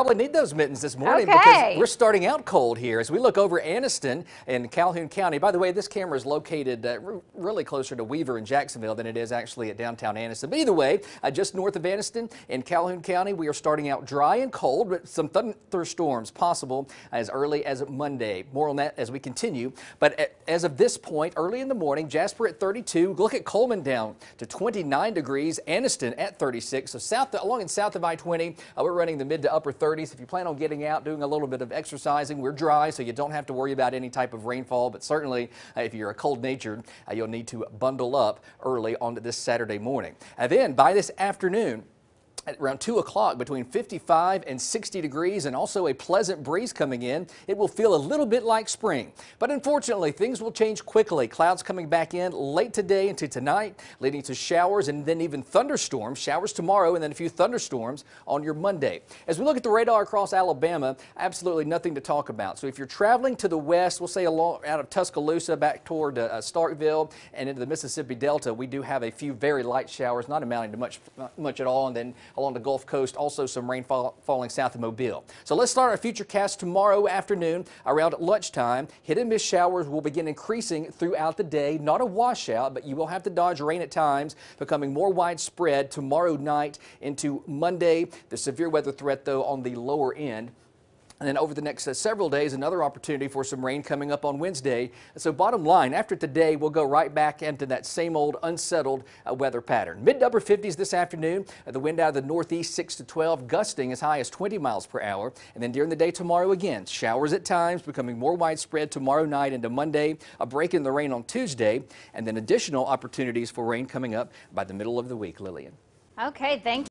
Probably need those mittens this morning Okay. because we're starting out cold here as we look over Anniston in Calhoun County. By the way, this camera is located uh, really closer to Weaver and Jacksonville than it is actually at downtown Anniston. But either way, uh, just north of Anniston in Calhoun County, we are starting out dry and cold, but some thunderstorms possible as early as Monday. More on that as we continue. But a- as of this point, early in the morning, Jasper at 32. Look at Cullman down to 29 degrees. Anniston at 36. So south along and south of I-20, uh, we're running the mid to upper 30s. If you plan on getting out, doing a little bit of exercising, we're dry, so you don't have to worry about any type of rainfall. But certainly, uh, if you're a cold natured, uh, you'll need to bundle up early on this Saturday morning. And then by this afternoon, at around 2 o'clock between 55 and 60 degrees and also a pleasant breeze coming in. It will feel a little bit like spring. But unfortunately, things will change quickly. Clouds coming back in late today into tonight, leading to showers and then even thunderstorms. Showers tomorrow and then a few thunderstorms on your Monday. As we look at the radar across Alabama, absolutely nothing to talk about. So if you're traveling to the west, we'll say along out of Tuscaloosa back toward uh, Starkville and into the Mississippi Delta, we do have a few very light showers, not amounting to much, much at all. And then along the Gulf Coast, also some rain fall, falling south of Mobile. So let's start our future cast tomorrow afternoon around lunchtime. Hit and miss showers will begin increasing throughout the day. Not a washout, but you will have to dodge rain at times, becoming more widespread tomorrow night into Monday. The severe weather threat, though, on the lower end. And then over the next uh, several days, another opportunity for some rain coming up on Wednesday. So bottom line, after today, we'll go right back into that same old unsettled uh, weather pattern. Mid upper 50s this afternoon. Uh, the wind out of the northeast 6 to 12, gusting as high as 20 miles per hour. And then during the day tomorrow again, showers at times, becoming more widespread tomorrow night into Monday. A break in the rain on Tuesday, and then additional opportunities for rain coming up by the middle of the week. Lillian. Okay, thank